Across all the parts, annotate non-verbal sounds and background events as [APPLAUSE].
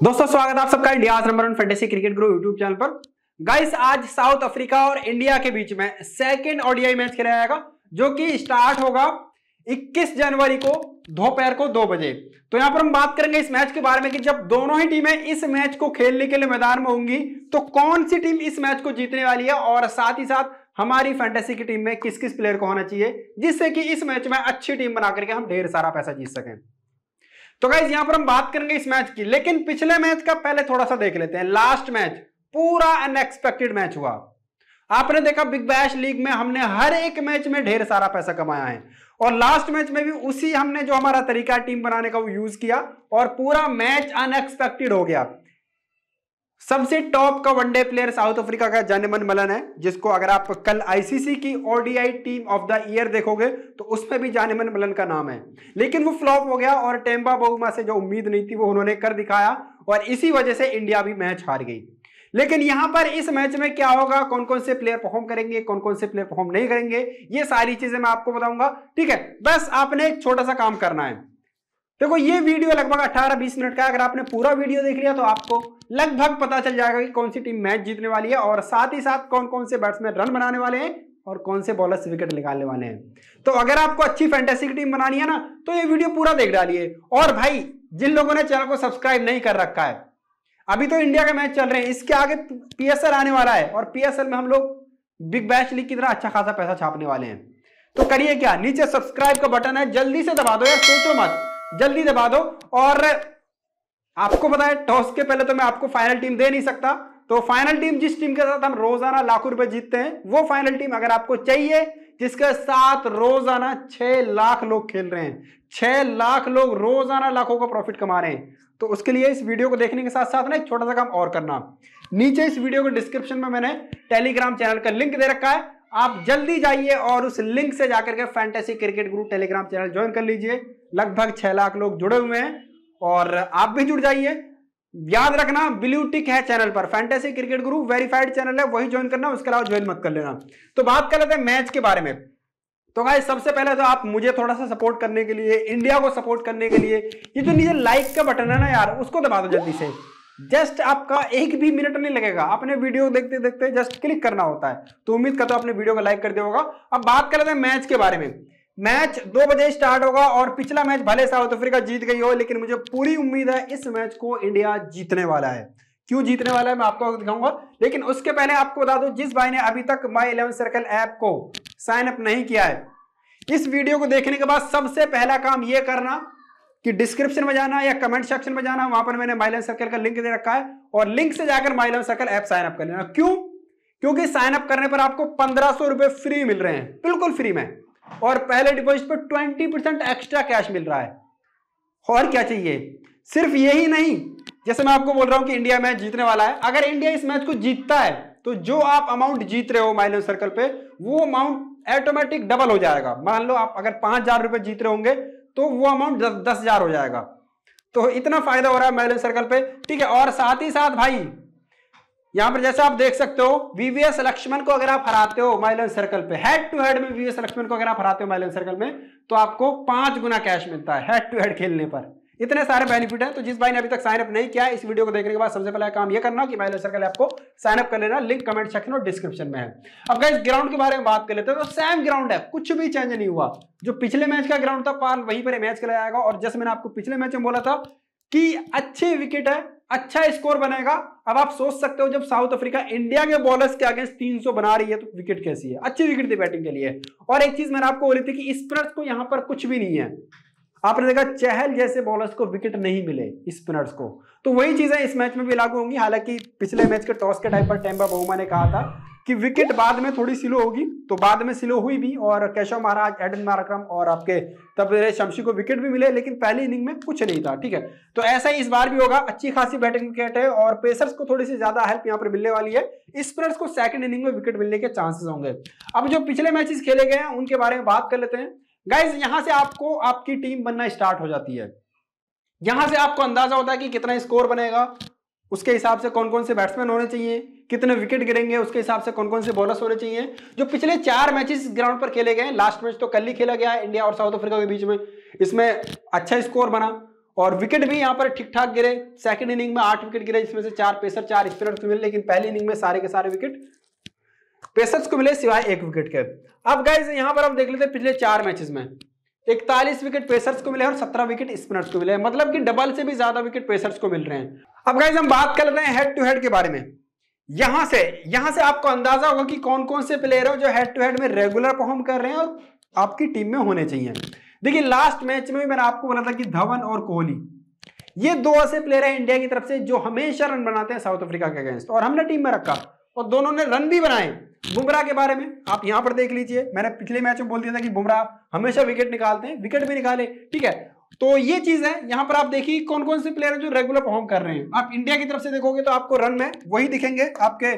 दोस्तों, स्वागत आप सबका India number one fantasy cricket grow YouTube channel पर। गाइस आज साउथ अफ्रीका और इंडिया के बीच में सेकेंड ओडीआई मैच खेला जाएगा, जो कि स्टार्ट होगा 21 जनवरी को दोपहर को दो बजे। तो यहाँ पर हम बात करेंगे इस मैच के बारे में कि जब दोनों ही टीमें इस मैच को खेलने के लिए मैदान में होंगी तो कौन सी टीम इस मैच को जीतने वाली है और साथ ही साथ हमारी फैंटेसी की टीम में किस किस प्लेयर को होना चाहिए जिससे कि इस मैच में अच्छी टीम बना करके हम ढेर सारा पैसा जीत सकें। तो गाइज़ यहाँ पर हम बात करेंगे इस मैच की, लेकिन पिछले मैच का पहले थोड़ा सा देख लेते हैं। लास्ट मैच पूरा अनएक्सपेक्टेड मैच हुआ। आपने देखा बिग बैश लीग में हमने हर एक मैच में ढेर सारा पैसा कमाया है। और लास्ट मैच में भी उसी हमने जो हमारा तरीका टीम बनाने का वो यूज़ किया और पूरा मैच अनएक्सपेक्टेड हो गया। सबसे टॉप का वनडे प्लेयर साउथ अफ्रीका का जानेमन मलन है, जिसको अगर आप कल आईसीसी की ODI team of the year देखोगे तो उसमें भी जानेमन मलन का नाम है। लेकिन वो फ्लॉप हो गया और टेम्बा बहुमा से जो उम्मीद नहीं थी, वो उन्होंने कर दिखाया और इसी वजह से इंडिया भी मैच हार गई। लेकिन यहाँ पर इस मैच में क्या होगा? कौन कौन से प्लेयर परफॉर्म करेंगे कौन कौन से प्लेयर परफॉर्म नहीं करेंगे? ये सारी चीज़ें मैं आपको बताऊँगा। ठीक है, बस आपने एक छोटा सा काम करना है। देखो, ये वीडियो लगभग 18-20 मिनट का अगर आपने पूरा वीडियो देख लिया तो आपको लगभग पता चल जाएगा कि कौन सी टीम मैच जीतने वाली है और साथ ही साथ कौन कौन से बैट्समैन रन बनाने वाले हैं और कौन से बॉलर्स विकेट निकालने वाले हैं। तो अगर आपको अच्छी फैंटेसी की टीम बनानी है ना तो ये वीडियो पूरा देख डालिए। और भाई, जिन लोगों ने चैनल को सब्सक्राइब नहीं कर रखा है, अभी तो इंडिया के मैच चल रहे हैं, इसके आगे पीएसएल आने वाला है और पीएसएल में हम लोग बिग बैश लीग की तरह अच्छा खासा पैसा छापने वाले हैं। तो करिए क्या? नीचे सब्सक्राइब का बटन है, जल्दी से दबा दो यार, सोचो मत। जल्दी दबा दो। और आपको पता है, टॉस के पहले तो मैं आपको फाइनल टीम दे नहीं सकता। तो फाइनल टीम जिस टीम के साथ हम रोज़ाना लाखों रुपए जीतते हैं, वो फाइनल टीम अगर आपको चाहिए, जिसके साथ रोज़ाना छह लाख लोग खेल रहे हैं, छह लाख लोग रोज़ाना लाखों का प्रॉफिट कमा रहे हैं तो उसके लिए इस वीडियो को देखने के साथ साथ ना एक छोटा सा काम और करना। नीचे इस वीडियो के डिस्क्रिप्शन में मैंने टेलीग्राम चैनल का लिंक दे रखा है। आप जल्दी जाइए और उस लिंक से जाकर के fantasy cricket group Telegram channel join कर लीजिए। लगभग छह लाख लोग जुड़े हुए हैं और आप भी जुड़ जाइए। याद रखना ब्लू टिक है चैनल पर। Fantasy cricket group verified channel है, वही ज्वाइन करना, उसके अलावा ज्वाइन मत कर लेना। तो बात कर लेते हैं मैच के बारे में। तो भाई सबसे पहले तो आप मुझे थोड़ा सा सपोर्ट करने के लिए इंडिया को सपोर्ट करने के लिए, ये जो नीचे लाइक का बटन है ना यार, उसको दबा दो जल्दी से। जस्ट आपका एक भी मिनट नहीं लगेगा। अपने वीडियो देखते देखते जस्ट क्लिक करना होता है। तो उम्मीद करता हूँ अपने वीडियो को लाइक कर दिया होगा। अब बात कर लेते हैं मैच के बारे में। मैच दो बजे स्टार्ट होगा और पिछला मैच भले साउथ अफ्रीका जीत गई हो, लेकिन मुझे पूरी उम्मीद है इस मैच को इंडिया जीतने वाला है। क्यों जीतने वाला है मैं आपको दिखाऊँगा, लेकिन उसके पहले आपको बता दो, जिस भाई ने अभी तक माई इलेवन सर्कल ऐप को साइन अप नहीं किया है, इस वीडियो को देखने के बाद सबसे पहला काम यह करना कि डिस्क्रिप्शन में जाना या कमेंट सेक्शन में जाना, वहाँ पर मैंने माइलन सर्कल का लिंक दे रखा है, और लिंक से जाकर My Eleven Circle app sign up कर लेना। क्यों? क्योंकि साइन अप करने पर आपको पंद्रह सौ रुपए फ्री मिल रहे हैं, बिल्कुल फ्री में। और पहले डिपॉजिट पर ट्वेंटी परसेंट एक्स्ट्रा कैश मिल रहा है। और क्या चाहिए? सिर्फ़ यही नहीं, जैसे मैं आपको बोल रहा हूँ कि इंडिया मैच जीतने वाला है। अगर इंडिया इस मैच को जीतता है तो जो आप अमाउंट जीत रहे हो माइलन सर्कल पे, वो अमाउंट ऑटोमेटिक डबल हो जाएगा। मान लो आप अगर पाँच हज़ार रुपए जीत रहे होंगे तो वो अमाउंट दस हज़ार हो जाएगा। तो इतना फ़ायदा हो रहा है माइलन सर्कल पे। ठीक है, और साथ ही साथ भाई यहाँ पर जैसे आप देख सकते हो वीवीएस लक्ष्मण को अगर आप हराते हो माइलन सर्कल पे हेड टू हेड में वीवीएस लक्ष्मण को अगर आप हराते हो माइलन सर्कल में तो आपको पाँच गुना कैश मिलता है हेड टू हेड खेलने पर। इतने सारे बेनिफिट हैं तो जिस भाई ने अभी तक साइन अप नहीं किया, इस वीडियो को देखने के बाद सबसे पहले काम ये करना कि माइलर सर्कल आपको साइन अप कर लेना लिंक कमेंट सेक्शन और डिस्क्रिप्शन में है। अब इस ग्राउंड के बारे में बात कर लेते हैं तो सेम ग्राउंड है कुछ भी चेंज नहीं हुआ। जो पिछले मैच का ग्राउंड था, पाल वहीं पर मैच खेला जाएगा, और जैसे मैंने आपको पिछले मैच में बोला था कि अच्छे विकेट है अच्छा स्कोर बनेगा। अब आप सोच सकते हो जब साउथ अफ्रीका इंडिया के बॉलर्स के अगेंस्ट 300 बना रही है तो विकेट कैसी है? अच्छी विकेट थी बैटिंग के लिए। और एक चीज़ मैंने आपको बोली थी कि स्पिनर्स को यहाँ पर कुछ भी नहीं है। आपने देखा चहल जैसे बॉलर्स को विकेट नहीं मिले स्पिनर्स को। तो वही चीज़ें इस मैच में भी लागू होंगी। हालाँकि पिछले मैच के टॉस के टाइम पर टेम्बा बहुमा ने कहा था कि विकेट बाद में थोड़ी स्लो होगी तो बाद में स्लो हुई भी और केशव महाराज एडन माराक्रम और आपके तब शमशी को विकेट भी मिले, लेकिन पहली इनिंग में कुछ नहीं था, ठीक है? तो ऐसा ही इस बार भी होगा। अच्छी खासी बैटिंग विकेट है और पेसर्स को थोड़ी सी ज़्यादा हेल्प यहाँ पर मिलने वाली है। स्पिनर्स को सेकंड इनिंग में विकेट मिलने के चांसेस होंगे। अब जो पिछले मैचेस खेले गए हैं, उनके बारे में बात कर लेते हैं। गाइज़ यहाँ से आपको, आपकी टीम बनना स्टार्ट हो जाती है। यहाँ से आपको अंदाज़ा होता है कि कितना स्कोर बनेगा, उसके हिसाब से कौन कौन से बैट्समैन होने चाहिए, कितने विकेट गिरेंगे, उसके हिसाब से कौन कौन से बॉलर्स होने चाहिए, जो पिछले चार मैचेस ग्राउंड पर खेले गए लास्ट मैच तो कल ही खेला गया इंडिया और साउथ अफ्रीका के बीच में। इसमें अच्छा स्कोर बना और विकेट भी यहाँ पर ठीक ठाक गिरे। सेकंड इनिंग में आठ विकेट गिरे, जिसमें से चार पेसर चार स्पिनर्स मिले, लेकिन पहली इनिंग में सारे के सारे विकेट पेसर्स को मिले सिवाय एक विकेट के। अब गाइज़ यहाँ पर हम देख लेते हैं पिछले चार मैचेस में। इकतालीस विकेट पेसर्स को मिले और सत्रह विकेट स्पिनर्स को मिले। मतलब कि डबल से भी ज़्यादा विकेट पेसर्स को मिल रहे हैं। अब गाइज़ हम बात कर रहे हैं हेड टू हेड के बारे में। यहाँ से यहाँ से आपको अंदाज़ा होगा कि कौन कौन से प्लेयर हो जो हेड टू हेड में रेगुलर परफॉर्म कर रहे हैं और आपकी टीम में होने चाहिए। देखिए लास्ट मैच में मैंने आपको बोला था कि धवन और कोहली। ये दो ऐसे प्लेयर है इंडिया की तरफ़ से जो हमेशा रन बनाते हैं साउथ अफ्रीका के अगेंस्ट और हमने टीम में रखा और दोनों ने रन भी बनाए। बुमराह के बारे में आप यहाँ पर देख लीजिए। मैंने पिछले मैच में बोल दिया था कि बुमराह हमेशा विकेट निकालते हैं विकेट भी निकाले, ठीक है? तो ये चीज़ है, यहाँ पर आप देखिए कौन कौन से प्लेयर हैं जो रेगुलर परफॉर्म कर रहे हैं। आप इंडिया की तरफ़ से देखोगे तो आपको रन में वही दिखेंगे, आपके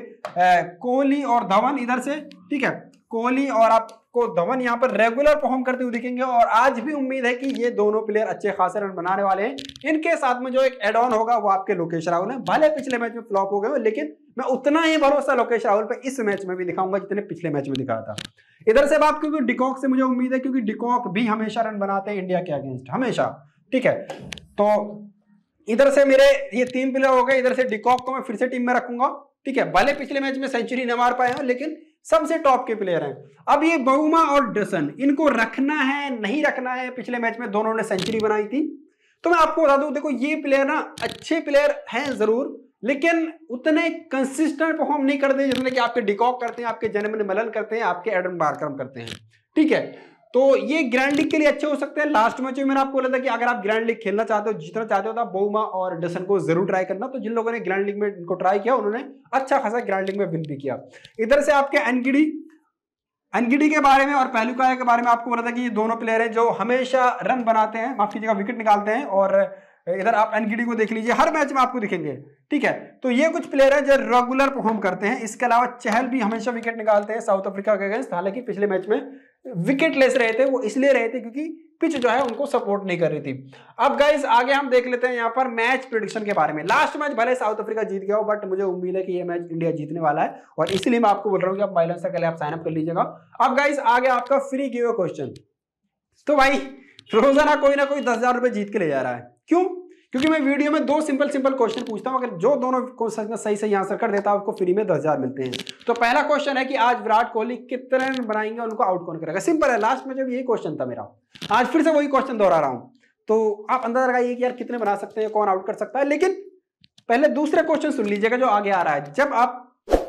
कोहली और धवन इधर से, ठीक है? कोहली और आपको धवन यहाँ पर रेगुलर परफॉर्म करते हुए दिखेंगे और आज भी उम्मीद है कि ये दोनों प्लेयर अच्छे खासे रन बनाने वाले हैं। इनके साथ में जो एक एड ऑन होगा वो आपके लोकेश राहुल है। भले पिछले मैच में फ्लॉप हो गए लेकिन मैं उतना ही भरोसा लोकेश राहुल पे इस मैच में भी दिखाऊँगा जितने पिछले मैच में दिखाया था। इधर से बात क्योंकि डिकॉक से मुझे उम्मीद है क्योंकि डिकॉक भी हमेशा रन बनाते हैं इंडिया के अगेंस्ट हमेशा। ठीक है? तो इधर से मेरे ये तीन प्लेयर हो गए, इधर से डिकॉक को मैं फिर से टीम में रखूँगा। ठीक है? भले पिछले मैच में सेंचुरी न मार पाए हो, लेकिन सबसे टॉप के प्लेयर हैं। अब ये बहुमा और डसन इनको रखना है, नहीं रखना है, पिछले मैच में दोनों ने सेंचुरी बनाई थी। तो मैं आपको बता दूँ, देखो, ये प्लेयर ना, अच्छे प्लेयर हैं ज़रूर, लेकिन उतने कंसिस्टेंट परफॉर्म नहीं करते जितने कि आपके डिकॉक करते हैं, आपके जन्म मलन करते हैं, आपके एडम बारक्रम करते हैं। ठीक है? तो ये ग्रैंड लीग के लिए अच्छे हो सकते हैं। लास्ट मैच में मैंने आपको बोला था कि अगर आप ग्रैंड लीग खेलना चाहते हो, जितना चाहते हो तो बोमा और डसन को ज़रूर ट्राई करना। तो जिन लोगों ने ग्रैंड लीग में इनको ट्राई किया, उन्होंने अच्छा खासा ग्रैंड लीग में विन भी किया। इधर से आपके एनगिडी एनगिडी के बारे में और पहलुकाया के बारे में आपको बोला था कि ये दोनों प्लेयर हैं जो हमेशा रन बनाते हैं, माफ़ कीजिएगा विकेट निकालते हैं और इधर आप एनगिडी को देख लीजिए। हर मैच में आपको दिखेंगे, ठीक है? तो ये कुछ प्लेयर हैं जो रेगुलर परफॉर्म करते हैं। इसके अलावा चहल भी हमेशा विकेट निकालते हैं साउथ अफ्रीका के अगेंस्ट हालाँकि पिछले मैच में विकेट लेस रहे थे, वो इसलिए रहे थे क्योंकि पिच जो है उनको सपोर्ट नहीं कर रही थी। अब गाइज़ आगे हम देख लेते हैं यहाँ पर मैच प्रोडिक्शन के बारे में। लास्ट मैच भले साउथ अफ्रीका जीत गया हो बट मुझे उम्मीद है कि ये मैच इंडिया जीतने वाला है। और इसलिए मैं आपको बोल रहा हूँ कि आप माइलन से पहले आप साइन अप कर लीजिएगा। अब गाइज़ आगे आपका फ्री गिव क्वेश्चन तो भाई, रोज़ाना कोई ना कोई दस हज़ार रुपए जीत के ले जा रहा है। क्यों? क्योंकि मैं वीडियो में दो सिंपल सिंपल क्वेश्चन पूछता हूँ, अगर जो दोनों क्वेश्चन का सही सही आंसर कर देता है उसको फ्री में दस हज़ार मिलते हैं। तो पहला क्वेश्चन है कि आज विराट कोहली कितने रन बनाएँगे उनको आउट कौन करेगा? सिंपल है लास्ट में जब यही क्वेश्चन था मेरा। आज फिर से वही क्वेश्चन दोहरा रहा हूँ। तो आप अंदाज़ा लगाइए कि यार कितने बना सकते हैं, कौन आउट कर सकता है। लेकिन पहले दूसरा क्वेश्चन सुन लीजिएगा जो आगे आ रहा है। जब आप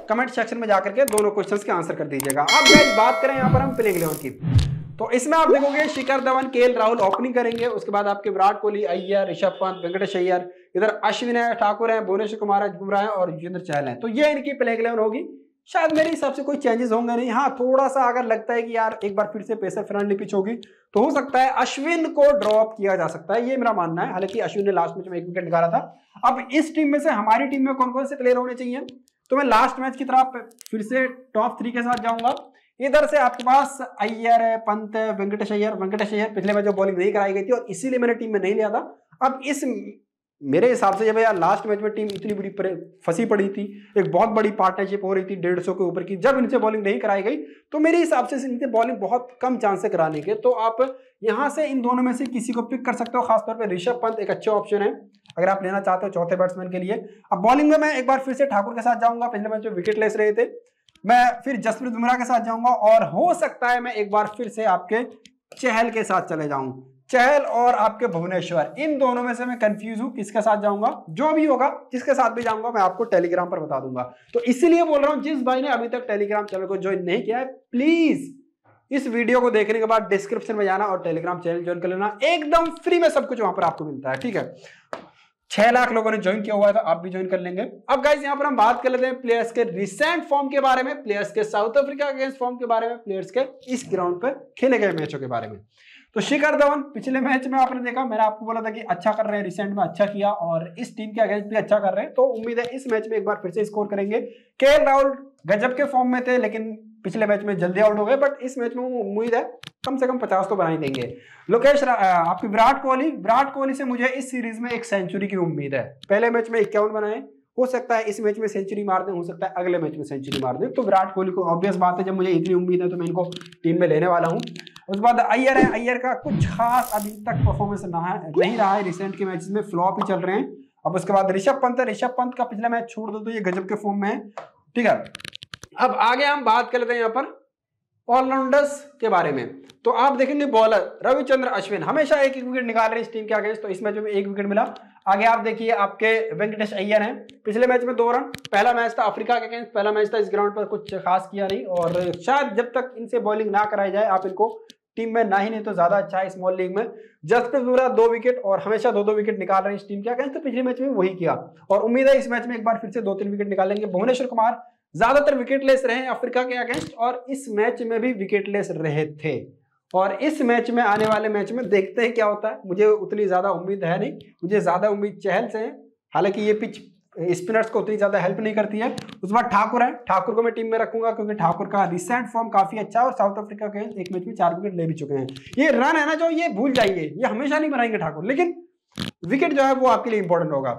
कमेंट सेक्शन में जाकर के दोनों क्वेश्चन के आंसर कर दीजिएगा। अब बात करें, यहाँ पर हम प्लेइंग इलेवन की। तो इसमें आप देखोगे शिखर धवन, के राहुल ओपनिंग करेंगे, उसके बाद आपके विराट कोहली, अय्यर, ऋषभ पंत, वेंकटेश अय्यर, इधर अश्विन है ठाकुर है, भुवनेश्वर कुमार है बुमराह और युजेंद्र चहल है। तो ये इनकी प्लेइंग इलेवन होगी। शायद मेरे हिसाब से कोई चेंजेस होंगे नहीं। हाँ थोड़ा सा अगर लगता है कि यार, एक बार फिर से पेसर फ्रेंडली पिच होगी तो हो सकता है अश्विन को ड्रॉप किया जा सकता है। ये मेरा मानना है। हालाँकि अश्विन ने लास्ट मैच में एक विकेट निकाला था। अब इस टीम में से हमारी टीम में कौन कौन से प्लेयर होने चाहिए? तो मैं लास्ट मैच की तरफ़ फिर से टॉप थ्री के साथ जाऊँगा। इधर से आपके पास अय्यर, पंत वेंकटेश अय्यर वेंकटेश अय्यर पिछले मैच जो बॉलिंग नहीं कराई गई थी और इसीलिए मैंने टीम में नहीं लिया था। अब इस मेरे हिसाब से जब यार लास्ट मैच में टीम इतनी बड़ी फंसी पड़ी थी, एक बहुत बड़ी पार्टनरशिप हो रही थी डेढ़ सौ के ऊपर की, जब इनसे बॉलिंग नहीं कराई गई तो मेरे हिसाब से इनसे बॉलिंग बहुत कम चांस है कराने के। तो आप यहाँ से इन दोनों में से किसी को पिक कर सकते हो, खासतौर पर ऋषभ पंत एक अच्छा ऑप्शन है, अगर आप लेना चाहते हो चौथे बैट्समैन के लिए। अब बॉलिंग में मैं एक बार फिर से ठाकुर के साथ जाऊँगा, पिछले मैच में विकेट लेस रहे थे। मैं फिर जसप्रीत बुमराह के साथ जाऊँगा और हो सकता है मैं एक बार फिर से आपके चहल के साथ चले जाऊँ। चहल और आपके भुवनेश्वर, इन दोनों में से मैं कंफ्यूज हूँ किसके साथ जाऊँगा, जो भी होगा जिसके साथ भी जाऊँगा, मैं आपको टेलीग्राम पर बता दूँगा। तो इसीलिए बोल रहा हूँ, जिस भाई ने अभी तक टेलीग्राम चैनल को ज्वाइन नहीं किया है प्लीज़ इस वीडियो को देखने के बाद डिस्क्रिप्शन में जाना और टेलीग्राम चैनल ज्वाइन कर लेना। एकदम फ्री में सब कुछ वहाँ पर आपको मिलता है, ठीक है? छह लाख लोगों ने ज्वाइन किया हुआ है तो आप भी ज्वाइन कर लेंगे। अब गाइस यहाँ पर हम बात कर लेते हैं प्लेयर्स के रिसेंट फॉर्म के बारे में प्लेयर्स के साउथ अफ्रीका अगेंस्ट फॉर्म के बारे में प्लेयर्स के इस ग्राउंड पर खेले गए मैचों के बारे में। तो शिखर धवन, पिछले मैच में आपने देखा, मैंने आपको बोला था कि अच्छा कर रहे हैं रिसेंट में अच्छा किया और इस टीम के अगेंस्ट भी अच्छा कर रहे हैं तो उम्मीद है इस मैच में एक बार फिर से स्कोर करेंगे। के राहुल गजब के फॉर्म में थे, लेकिन पिछले मैच में जल्दी आउट हो गए बट इस मैच में उम्मीद है कम से कम पचास तो बना ही देंगे। लोकेश आपकी विराट कोहली विराट कोहली से मुझे इस सीरीज़ में एक सेंचुरी की उम्मीद है। पहले मैच में इक्यावन बनाए, हो सकता है इस मैच में सेंचुरी मार दें, हो सकता है अगले मैच में सेंचुरी मार दें। तो विराट कोहली को ऑब्वियस बात है, जब मुझे इतनी उम्मीद है तो मैं इनको टीम में लेने वाला हूँ। उसके बाद अय्यर है, अय्यर का कुछ खास अभी तक परफॉर्मेंस नहीं रहा है रिसेंट के मैचेस में फ्लॉप ही चल रहे हैं। अब उसके बाद ऋषभ पंत है ऋषभ पंत का पिछला मैच छोड़ दो तो ये गजब के फॉर्म में है। ठीक है। अब आगे हम बात कर लेते हैं यहाँ पर ऑलराउंडर्स के बारे में। तो आप देखेंगे बॉलर रविचंद्र अश्विन हमेशा एक एक विकेट निकाल रहे हैं इस टीम के आगे तो इस मैच में एक विकेट मिला। आगे आप देखिए, आपके वेंकटेश अय्यर हैं। पिछले मैच में दो रन पहला मैच था अफ्रीका के अगेंस्ट पहला मैच था इस ग्राउंड पर कुछ खास किया नहीं, और शायद जब तक इनसे बॉलिंग ना कराई जाए, आप इनको टीम में ना ही नहीं तो ज़्यादा अच्छा है स्मॉल लीग में। जसप्रीत बुमराह दो विकेट और हमेशा दो दो विकेट निकाल रहे हैं इस टीम के अगेंस्ट तो पिछले मैच में वही किया। और उम्मीद है इस मैच में एक बार फिर से दो तीन विकेट निकालेंगे। भुवनेश्वर कुमार ज़्यादातर विकेटलेस रहे अफ्रीका के अगेंस्ट और इस मैच में भी विकेटलेस रहे थे। और इस मैच में, आने वाले मैच में देखते हैं क्या होता है। मुझे उतनी ज़्यादा उम्मीद है नहीं। मुझे ज़्यादा उम्मीद चहल से है। हालाँकि ये पिच स्पिनर्स को उतनी ज़्यादा हेल्प नहीं करती है। उस बाद ठाकुर है। ठाकुर को मैं टीम में रखूँगा क्योंकि ठाकुर का रिसेंट फॉर्म काफ़ी अच्छा और साउथ अफ्रीका के एक मैच में चार विकेट ले भी चुके हैं। ये रन है ना जो, ये भूल जाइए। ये हमेशा नहीं बनाएँगे ठाकुर। लेकिन विकेट जो है वो आपके लिए इंपॉर्टेंट होगा।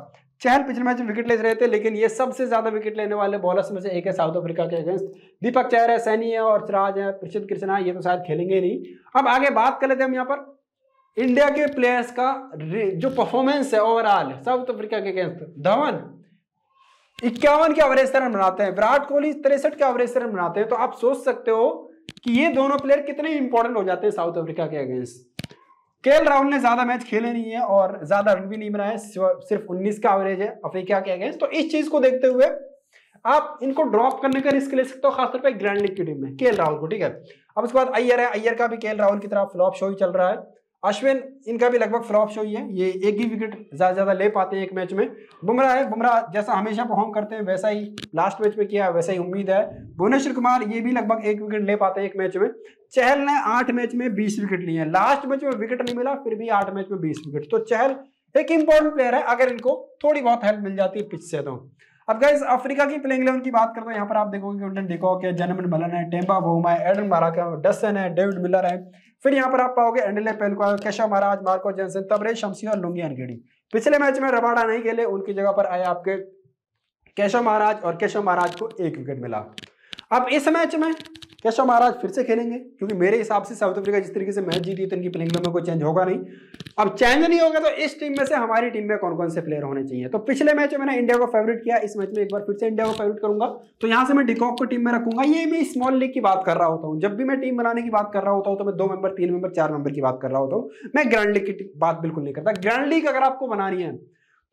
चहल पिछले मैच में विकेट ले रहे थे, लेकिन ये सबसे ज़्यादा विकेट लेने वाले बॉलर्स में से एक है साउथ अफ्रीका के अगेंस्ट दीपक चहर है, सैनी है और सिराज है प्रसिद्ध कृष्णा ये तो शायद खेलेंगे नहीं। अब आगे बात कर लेते हम यहाँ पर। इंडिया के प्लेयर्स का जो परफॉर्मेंस है ओवरऑल साउथ अफ्रीका के अगेंस्ट धवन, इक्यावन के एवरेज रन बनाते हैं, विराट कोहली तिरसठ के एवरेज रन बनाते हैं। तो आप सोच सकते हो कि ये दोनों प्लेयर कितने इंपॉर्टेंट हो जाते हैं साउथ अफ्रीका के अगेंस्ट के राहुल ने ज़्यादा मैच खेले नहीं है और ज़्यादा रन भी नहीं बनाए, सिर्फ़ 19 का एवरेज है अफ्रीका के अगेंस्ट तो इस चीज़ को देखते हुए आप इनको ड्रॉप करने का रिस्क ले सकते हो, खासतौर पर ग्रैंड लीग की टीम में के राहुल को, ठीक है? अब उसके बाद अय्यर है, अय्यर का भी के राहुल की तरफ़ फ्लॉप शो ही चल रहा है। अश्विन, इनका भी लगभग फ्लॉप शो ही है। ये एक ही विकेट ज़्यादा ज़्यादा ले पाते हैं एक मैच में। बुमराह है, बुमराह जैसा हमेशा परफॉर्म करते हैं, वैसा ही लास्ट मैच में किया, वैसा ही उम्मीद है। भुवनेश्वर कुमार, ये भी लगभग एक विकेट ले पाते हैं एक मैच में। चहल ने आठ मैच में बीस विकेट लिए हैं। लास्ट मैच में विकेट नहीं मिला, फिर भी आठ मैच में बीस विकेट तो चहल एक इंपॉर्टेंट प्लेयर है, अगर इनको थोड़ी बहुत हेल्प मिल जाती है पिच से तो। अब गाइस अफ्रीका की प्लेइंग इलेवन की बात करते हैं। यहाँ पर आप देखोगे कि डिकॉक है जनमन मलन है टेम्बा बोमा है एडन माराका डसन है डेविड मिलर है। फिर यहाँ पर आप पाओगे Andile Phehlukwayo Keshav Maharaj, Marco Jansen Tabraiz Shamsi और लुंगी अनगेड़ी पिछले मैच में रबाडा नहीं खेले, उनकी जगह पर आए आपके केशव महाराज और केशव महाराज को एक विकेट मिला। अब इस मैच में केशव महाराज फिर से खेलेंगे? क्योंकि मेरे हिसाब से साउथ अफ्रीका जिस तरीके से मैच जीती तो इनकी प्लेइंग में कोई चेंज होगा नहीं। अब चेंज नहीं होगा तो इस टीम में से हमारी टीम में कौन कौन से प्लेयर होने चाहिए? तो पिछले मैच में मैंने इंडिया को फेवरेट किया, इस मैच में एक बार फिर से इंडिया को फेवरेट करूँगा। तो यहाँ से मैं डिकॉक को टीम में रखूँगा। ये मैं स्मॉल लीग की बात कर रहा होता हूँ। जब भी मैं टीम बनाने की बात कर रहा होता हूँ तो मैं दो मेंबर तीन मेंबर चार मेंबर की बात कर रहा होता हूँ। मैं ग्रैंड लीग की बात बिल्कुल नहीं करता। ग्रैंड लीग अगर आपको बनानी है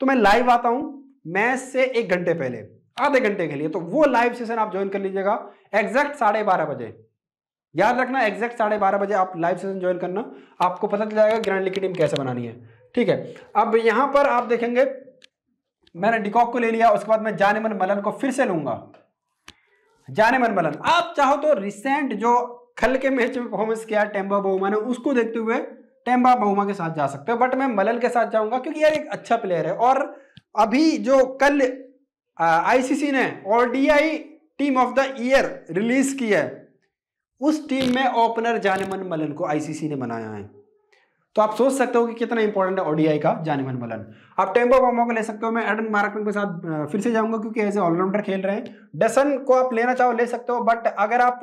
तो मैं लाइव आता हूँ मैच से एक घंटे पहले। आधे घंटे के लिए तो वो लाइव सेशन आप ज्वाइन कर लीजिएगा। एग्जैक्ट साढ़े बारह बजे। याद रखना एग्जैक्ट साढ़े बारह बजे आप लाइव सेशन ज्वाइन करना, आपको पता चल जाएगा ग्रैंड लीग की टीम कैसे बनानी है। ठीक है? अब यहाँ पर आप देखेंगे, मैंने डिकॉक को ले लिया, उसके बाद मैं जानेमन मलन को फिर से लूँगा। जानेमन मलन आप चाहो तो रिसेंट जो खल के मैच में परफॉर्मेंस किया टेम्बा बहुमा ने, उसको देखते हुए टेम्बा बहुमा के साथ जा सकते हो बट मैं मलन के साथ जाऊँगा, क्योंकि यार एक अच्छा प्लेयर है। और अभी जो कल आईसीसी ने ODI team of the year release की है। उस टीम में ओपनर जानेमन मलन को आईसीसी ने बनाया है। तो आप सोच सकते हो कि कितना इंपॉर्टेंट है ओडीआई का जानेमन मलन आप टेंपो बॉम्बो को ले सकते हो, मैं एडन मार्कन के साथ फिर से जाऊँगा क्योंकि ऐसे ऑलराउंडर खेल रहे हैं। डसन को आप लेना चाहो, ले सकते हो बट अगर आप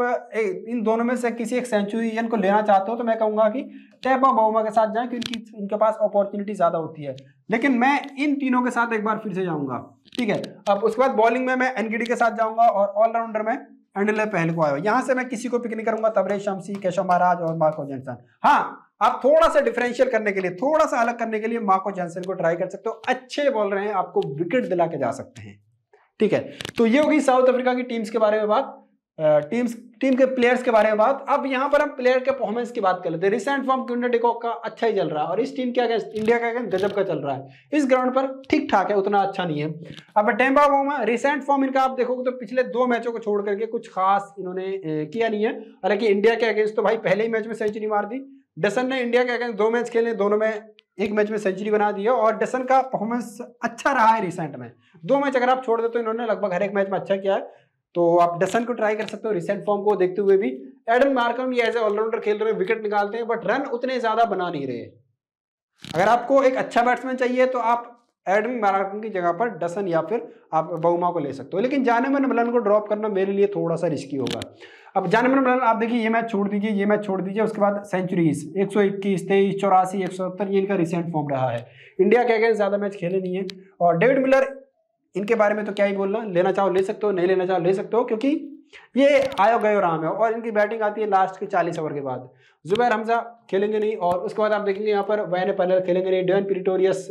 इन दोनों में से किसी एक सेंचुरियन को लेना चाहते हो तो मैं कहूँगा कि टेंपो बॉम्बो के साथ जाएँ, क्योंकि इनके पास अपॉर्चुनिटी ज़्यादा होती है। लेकिन मैं इन तीनों के साथ एक बार फिर से जाऊँगा, ठीक है? अब उसके बाद बॉलिंग में मैं एनगीडी के साथ जाऊँगा और ऑलराउंडर में एंडले पहल को आया। यहाँ से मैं किसी को पिक नहीं करूँगा, तबरेज, शमसी, केशव महाराज और मार्को जेंसन हाँ आप थोड़ा सा डिफरेंशियल करने के लिए, थोड़ा सा अलग करने के लिए मार्को जेंसन को ट्राई कर सकते हो। अच्छे बॉल रहे हैं, आपको विकेट दिला के जा सकते हैं। ठीक है? तो ये होगी साउथ अफ्रीका की टीम्स के बारे में बात। टीम्स टीम के प्लेयर्स के बारे में बात। अब यहाँ पर हम प्लेयर के परफॉर्मेंस की बात कर लेते हैं। रिसेंट फॉर्म डिकॉक का अच्छा ही चल रहा है। और इस टीम के अगेंस्ट इंडिया का अगेंस्ट गजब का चल रहा है। इस ग्राउंड पर ठीक ठाक है, उतना अच्छा नहीं है। अब टेम्बा में रिसेंट फॉर्म इनका आप देखोगे तो पिछले दो मैचों को छोड़ करके कुछ खास इन्होंने किया नहीं है। हालाँकि इंडिया के अगेंस्ट तो भाई पहले ही मैच में सेंचुरी मार दी। डसन ने इंडिया के अगेंस्ट दो मैच खेले, दोनों में एक मैच में सेंचुरी बना दी है और डसन का परफॉर्मेंस अच्छा रहा है रिसेंट में। दो मैच अगर आप छोड़ दे तो इन्होंने लगभग हर एक मैच में अच्छा किया है। तो आप डसन को ट्राई कर सकते हो रिसेंट फॉर्म को देखते हुए भी। एडन मार्कम ये एज ए ऑलराउंडर खेल रहे हैं विकेट निकालते हैं बट रन उतने ज़्यादा बना नहीं रहे। अगर आपको एक अच्छा बैट्समैन चाहिए तो आप एडन मार्कम की जगह पर डसन या फिर आप बहुमा को ले सकते हो। लेकिन जाने में मलन को ड्रॉप करना मेरे लिए थोड़ा सा रिस्की होगा। अब जाने मन आप देखिए, ये मैच छोड़ दीजिए, ये मैच छोड़ दीजिए, उसके बाद सेंचुरीज एक सौ इक्कीस, तेईस, चौरासी, एक सौ सत्तर, ये इनका रिसेंट फॉर्म रहा है। इंडिया के अगेंस्ट ज़्यादा मैच खेले नहीं है। और डेविड मिलर इनके बारे में तो क्या ही बोलना, लेना चाहो ले सकते हो, नहीं लेना चाहो ले सकते हो, क्योंकि ये आयो गयो राम है, और इनकी बैटिंग आती है लास्ट के चालीस ओवर के बाद। जुबैर हमजा खेलेंगे नहीं, और उसके बाद आप देखेंगे यहाँ पर वैन पैनल खेलेंगे नहीं डेवन प्रिटोरियस,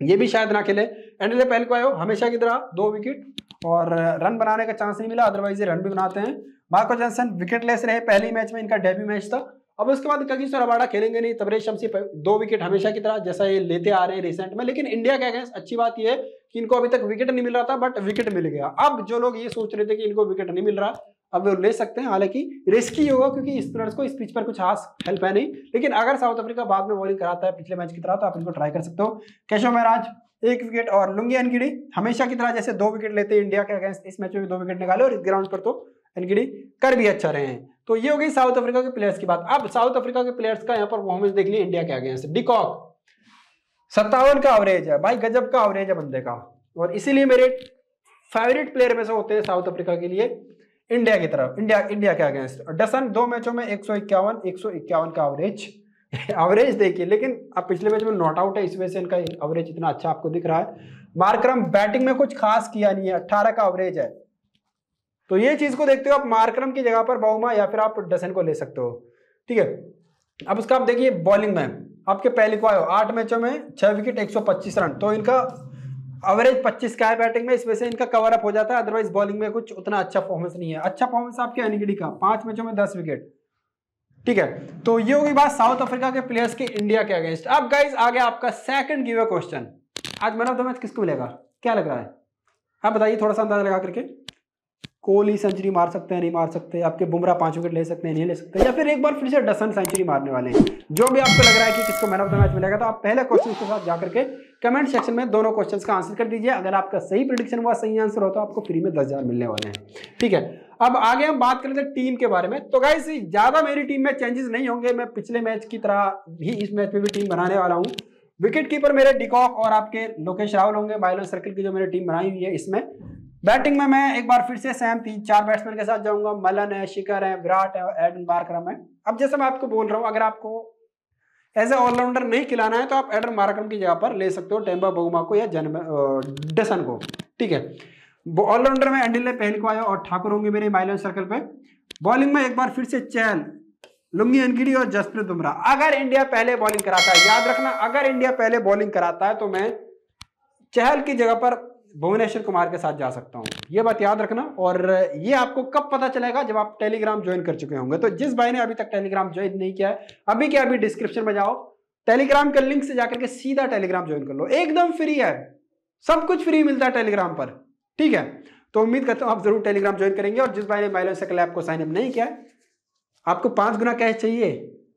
ये भी शायद ना खेले। एंडले पहल को आयो, हमेशा की तरह दो विकेट और रन बनाने का चांस नहीं मिला अदरवाइज़ ये रन भी बनाते हैं। मार्को जॉनसन विकेट विकेटलेस रहे पहले मैच में इनका डेब्यू मैच था। अब उसके बाद कगिसो रबाड़ा खेलेंगे नहीं, तबरेज शमसी दो विकेट हमेशा की तरह जैसा ये लेते आ रहे हैं रिसेंट में। लेकिन इंडिया के अगेंस्ट अच्छी बात ये है कि इनको अभी तक विकेट नहीं मिल रहा था बट विकेट मिल गया। अब जो लोग ये सोच रहे थे कि इनको विकेट नहीं मिल रहा, अब वो ले सकते हैं। हालाँकि रिस्की होगा क्योंकि स्पिनर्स को इस पिच पर कुछ खास हेल्प है नहीं। लेकिन अगर साउथ अफ्रीका बाद में बॉलिंग कराता है, पिछले मैच की तरह तो आप इनको ट्राई कर सकते हो। कैशो महराज, एक विकेट और लुंगी अनगिड़ी, हमेशा की तरह जैसे दो विकेट लेते हैं इंडिया के अगेंस्ट, इस मैच में भी दो विकेट निकाले और इस ग्राउंड पर तो एनगिडी कर भी अच्छा रहे हैं। तो ये हो गई साउथ अफ्रीका के प्लेयर्स की बात। अब साउथ अफ्रीका के प्लेयर्स का यहाँ पर परफॉर्मेंस देख लिया इंडिया के अगेंस्ट डिकॉक सत्तावन का एवरेज है। भाई गजब का एवरेज है बंदे का। और इसीलिए मेरे फेवरेट प्लेयर में से होते हैं साउथ अफ्रीका के लिए इंडिया की तरफ़। इंडिया इंडिया के अगेंस्ट डसन, दो मैचों में एक सौ इक्यावन, एक सौ इक्यावन का एवरेज एवरेज [LAUGHS] देखिए, लेकिन अब पिछले मैच में नॉट आउट है, इस वजह से इनका एवरेज इतना अच्छा आपको दिख रहा है। मार्क्रम बैटिंग में कुछ खास किया नहीं है। अट्ठारह का एवरेज है। तो ये चीज़ को देखते हो आप मार्क्रम की जगह पर बाउमा या फिर आप डसन को ले सकते हो। ठीक है? अब उसका आप देखिए बॉलिंग में आपके पहले को आयो, आठ मैचों में छह विकेट 125 रन। तो इनका एवरेज 25 का है बैटिंग में, इस वजह से इनका कवर अप हो जाता है अदरवाइज़ बॉलिंग में कुछ उतना अच्छा परफॉर्मेंस नहीं है। अच्छा परफॉर्मेंस आपके अनिगडी का, पाँच मैचों में दस विकेट ठीक है? तो ये होगी बात साउथ अफ्रीका के प्लेयर्स के इंडिया के अगेंस्ट अब गाइज़ आगे आपका सेकंड गिव क्वेश्चन आज मैन ऑफ़ द मैच किसको मिलेगा? क्या लग रहा है? आप बताइए, थोड़ा सा अंदाज़ा लगा करके। कोहली सेंचुरी मार सकते हैं, नहीं मार सकते, आपके बुमराह पाँच विकेट ले सकते हैं, नहीं ले सकते, या फिर एक बार फिर से डसन सेंचुरी मारने वाले हैं। जो भी आपको लग रहा है कि किसको मैन ऑफ़ द मैच मिलेगा तो आप पहले क्वेश्चन के साथ जाकर के कमेंट सेक्शन में दोनों क्वेश्चन का आंसर कर दीजिए। अगर आपका सही प्रिडिक्शन हुआ, सही आंसर हो तो आपको फ्री में दस मिलने वाले हैं। ठीक है, अब आगे हम बात करें टीम के बारे में। तो गाइस ज़्यादा मेरी टीम में चेंजेस नहीं होंगे, मैं पिछले मैच की तरह ही इस मैच में भी टीम बनाने वाला हूँ। विकेट कीपर मेरे डिकॉक और आपके लोकेश राहुल होंगे माइलन सर्कल की जो मेरी टीम बनाई हुई है, इसमें बैटिंग में मैं एक बार फिर से सैम तीन चार बैट्समैन के साथ जाऊँगा, मलन है, शिखर है, विराट है एडन मार्क्रम है। अब जैसे मैं आपको बोल रहा हूँ, अगर आपको एज ए ऑलराउंडर नहीं खिलाना है तो आप एडन मार्क्रम की जगह पर ले सकते हो, टेम्बा बहुमा को या जन्म डसन को, ठीक है? ऑलराउंडर में एंडिल पहल को आया और ठाकुर होंगे मेरे माइलन सर्कल पे। बॉलिंग में एक बार फिर से चैल लुंगी अनगिरी और जसप्रीत बुमराह। अगर इंडिया पहले बॉलिंग कराता है, याद रखना, अगर इंडिया पहले बॉलिंग कराता है तो मैं चहल की जगह पर भुवनेश्वर कुमार के साथ जा सकता हूँ। ये बात याद रखना और ये आपको कब पता चलेगा जब आप टेलीग्राम ज्वाइन कर चुके होंगे। तो जिस भाई ने अभी तक टेलीग्राम ज्वाइन नहीं किया है, अभी के अभी डिस्क्रिप्शन में जाओ टेलीग्राम के लिंक से जाकर के सीधा टेलीग्राम ज्वाइन कर लो। एकदम फ्री है। सब कुछ फ्री मिलता है टेलीग्राम पर। ठीक है? तो उम्मीद करता हूँ आप ज़रूर टेलीग्राम ज्वाइन करेंगे और जिस भाई ने बैलेंस सकल ऐप को साइनअप नहीं किया आपको पाँच गुना कैश चाहिए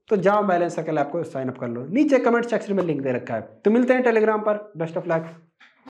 तो जाओ बैलेंस सकल ऐप को साइनअप कर लो। नीचे कमेंट सेक्शन में लिंक दे रखा है। तो मिलते हैं टेलीग्राम पर। Best of luck